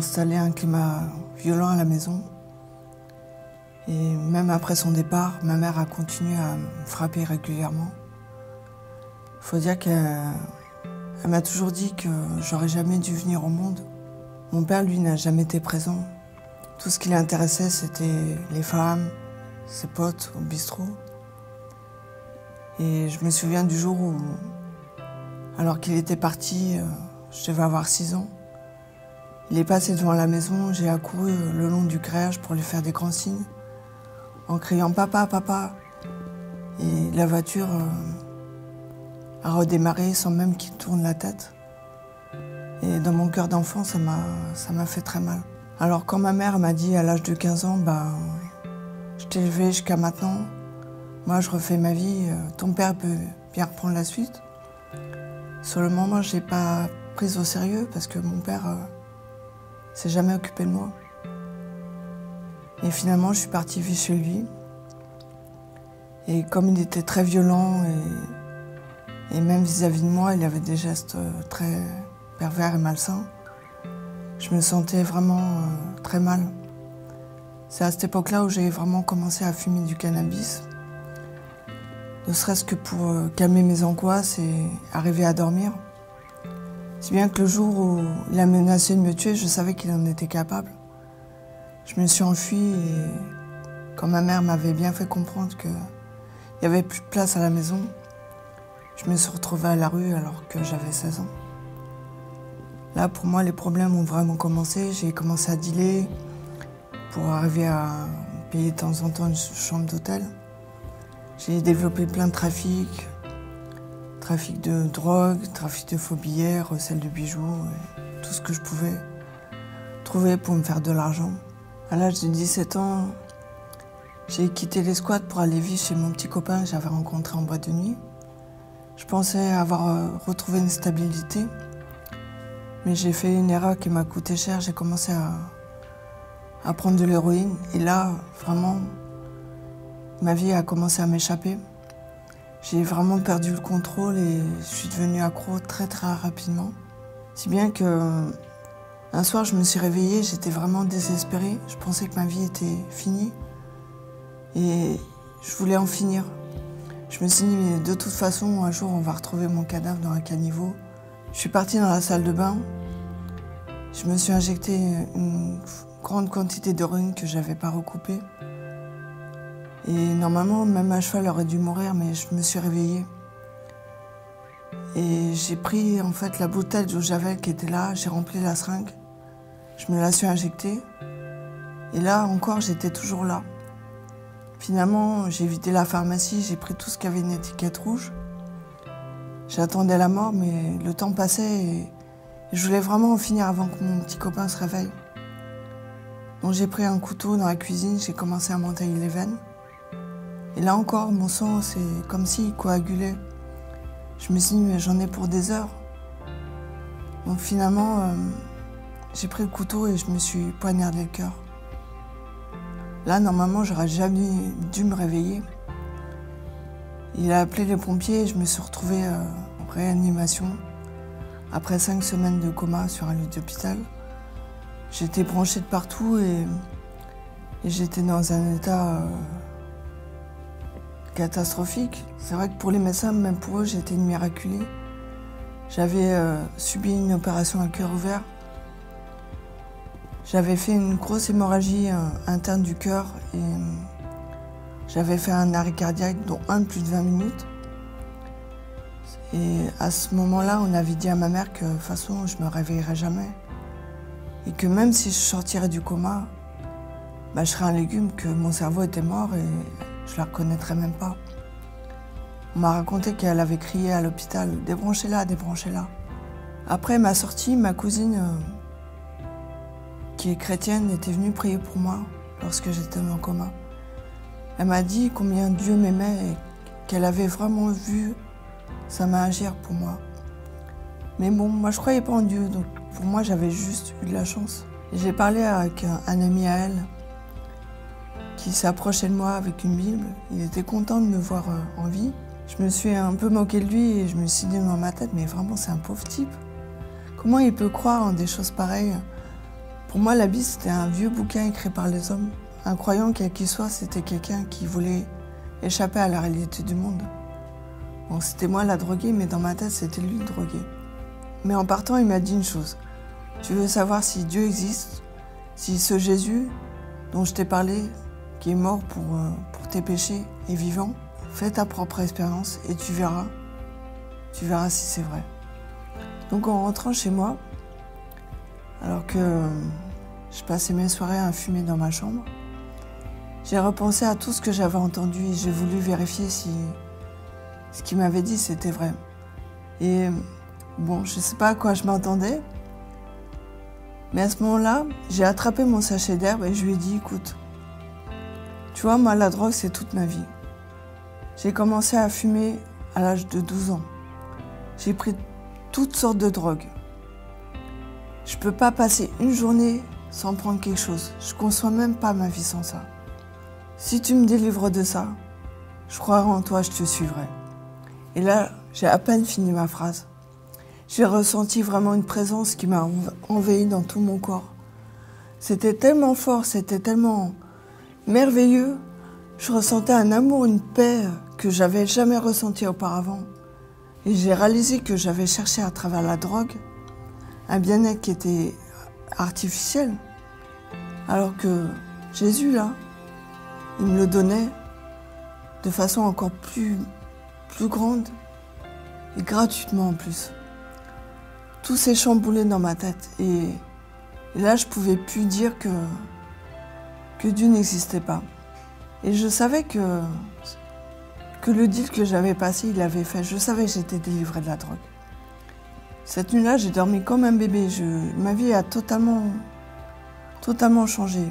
installé un climat violent à la maison. Et même après son départ, ma mère a continué à me frapper régulièrement. Faut dire qu'elle m'a toujours dit que j'aurais jamais dû venir au monde. Mon père, lui, n'a jamais été présent. Tout ce qui l'intéressait, c'était les femmes, ses potes au bistrot. Et je me souviens du jour où, alors qu'il était parti, euh, je devais avoir 6 ans, il est passé devant la maison, j'ai accouru le long du grège pour lui faire des grands signes, en criant Papa, papa. Et la voiture euh, a redémarré sans même qu'il tourne la tête. Et dans mon cœur d'enfant, ça m'a fait très mal. Alors quand ma mère m'a dit à l'âge de 15 ans, bah, je t'ai élevé jusqu'à maintenant, moi je refais ma vie, euh, ton père peut bien reprendre la suite. Sur le moment, je n'ai pas pris au sérieux parce que mon père euh, s'est jamais occupé de moi. Et finalement, je suis partie vivre chez lui. Et comme il était très violent et, même vis-à-vis de moi, il avait des gestes euh, très pervers et malsains, je me sentais vraiment très mal. C'est à cette époque-là où j'ai vraiment commencé à fumer du cannabis ne serait-ce que pour euh, calmer mes angoisses et arriver à dormir. Si bien que le jour où il a menacé de me tuer, je savais qu'il en était capable. Je me suis enfuie et quand ma mère m'avait bien fait comprendre qu'il n'y avait plus de place à la maison, je me suis retrouvée à la rue alors que j'avais 16 ans. Là, pour moi, les problèmes ont vraiment commencé. J'ai commencé à dealer pour arriver à payer de temps en temps une chambre d'hôtel. J'ai développé plein de trafics, trafic de drogue, trafic de faux billets, recel de bijoux, tout ce que je pouvais trouver pour me faire de l'argent. À l'âge de 17 ans, j'ai quitté les squats pour aller vivre chez mon petit copain que j'avais rencontré en boîte de nuit. Je pensais avoir euh, retrouvé une stabilité, mais j'ai fait une erreur qui m'a coûté cher. J'ai commencé à, à prendre de l'héroïne et là, vraiment, ma vie a commencé à m'échapper. J'ai vraiment perdu le contrôle et je suis devenue accro très très rapidement. Si bien que un soir je me suis réveillée, j'étais vraiment désespérée. Je pensais que ma vie était finie et je voulais en finir. Je me suis dit, mais de toute façon, un jour on va retrouver mon cadavre dans un caniveau. Je suis partie dans la salle de bain. Je me suis injecté une grande quantité de runes que j'avais pas recoupée. Et normalement, même un cheval aurait dû mourir, mais je me suis réveillée. Et j'ai pris en fait la bouteille d'eau javel qui était là, j'ai rempli la seringue, je me la suis injectée. Et là encore, j'étais toujours là. Finalement, j'ai vidé la pharmacie, j'ai pris tout ce qui avait une étiquette rouge. J'attendais la mort, mais le temps passait et je voulais vraiment en finir avant que mon petit copain se réveille. Donc j'ai pris un couteau dans la cuisine, j'ai commencé à m'entailler les veines. Et là encore, mon sang, c'est comme s'il coagulait. Je me suis dit, mais j'en ai pour des heures. Donc finalement, euh, j'ai pris le couteau et je me suis poignardé le cœur. Là, normalement, j'aurais jamais dû me réveiller. Il a appelé les pompiers et je me suis retrouvée euh, en réanimation. Après cinq semaines de coma sur un lit d'hôpital, j'étais branchée de partout et, j'étais dans un état euh, catastrophique. C'est vrai que pour les médecins, même pour eux, j'étais une miraculée. J'avais euh, subi une opération à cœur ouvert. J'avais fait une grosse hémorragie euh, interne du cœur et euh, j'avais fait un arrêt cardiaque, dont un de plus de 20 minutes. Et à ce moment-là, on avait dit à ma mère que de toute façon, je me réveillerais jamais. Et que même si je sortirais du coma, bah, je serais un légume, que mon cerveau était mort et je la reconnaîtrais même pas. On m'a raconté qu'elle avait crié à l'hôpital Débranchez-la, débranchez-la. Après ma sortie, ma cousine, euh, qui est chrétienne, était venue prier pour moi lorsque j'étais en coma. Elle m'a dit combien Dieu m'aimait et qu'elle avait vraiment vu sa main agir pour moi. Mais bon, moi je croyais pas en Dieu, donc pour moi j'avais juste eu de la chance. J'ai parlé avec un ami à elle qui s'approchait de moi avec une Bible. Il était content de me voir euh, en vie. Je me suis un peu moqué de lui et je me suis dit dans ma tête, mais vraiment c'est un pauvre type. Comment il peut croire en des choses pareilles? Pour moi, la Bible, c'était un vieux bouquin écrit par les hommes. Un croyant, quel qu'il soit, c'était quelqu'un qui voulait échapper à la réalité du monde. Bon, c'était moi la droguée, mais dans ma tête, c'était lui le drogué. Mais en partant, il m'a dit une chose. Tu veux savoir si Dieu existe? Si ce Jésus dont je t'ai parlé, qui est mort pour, euh, tes péchés, est vivant Fais ta propre expérience et tu verras. Tu verras si c'est vrai. Donc en rentrant chez moi, alors que je passais mes soirées à fumer dans ma chambre, j'ai repensé à tout ce que j'avais entendu et j'ai voulu vérifier si ce qu'il m'avait dit c'était vrai. Et bon, je ne sais pas à quoi je m'attendais, mais à ce moment-là, j'ai attrapé mon sachet d'herbe et je lui ai dit écoute, tu vois, moi la drogue c'est toute ma vie. J'ai commencé à fumer à l'âge de 12 ans. J'ai pris toutes sortes de drogues. Je peux pas passer une journée sans prendre quelque chose. Je conçois même pas ma vie sans ça. Si tu me délivres de ça, je croirai en toi, je te suivrai. Et là, j'ai à peine fini ma phrase. J'ai ressenti vraiment une présence qui m'a envahi dans tout mon corps. C'était tellement fort, c'était tellement merveilleux. Je ressentais un amour, une paix que j'avais jamais ressenti auparavant. Et j'ai réalisé que j'avais cherché à travers la drogue un bien-être qui était artificiel. Alors que Jésus, là, il me le donnait de façon encore plus, plus grande et gratuitement en plus. Tout s'est chamboulé dans ma tête et, et, là je pouvais plus dire que, que Dieu n'existait pas. Et je savais que, que le deal que j'avais passé, il avait fait. Je savais que j'étais délivrée de la drogue. Cette nuit-là, j'ai dormi comme un bébé. Je, ma vie a totalement, totalement changé.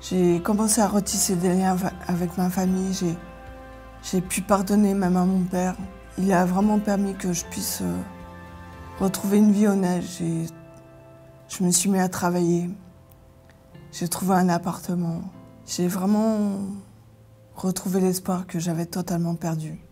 J'ai commencé à retisser des liens avec ma famille. J'ai, j'ai pu pardonner même à mon père. Il a vraiment permis que je puisse euh, retrouver une vie honnête. J'ai, je me suis mis à travailler. J'ai trouvé un appartement. J'ai vraiment retrouvé l'espoir que j'avais totalement perdu.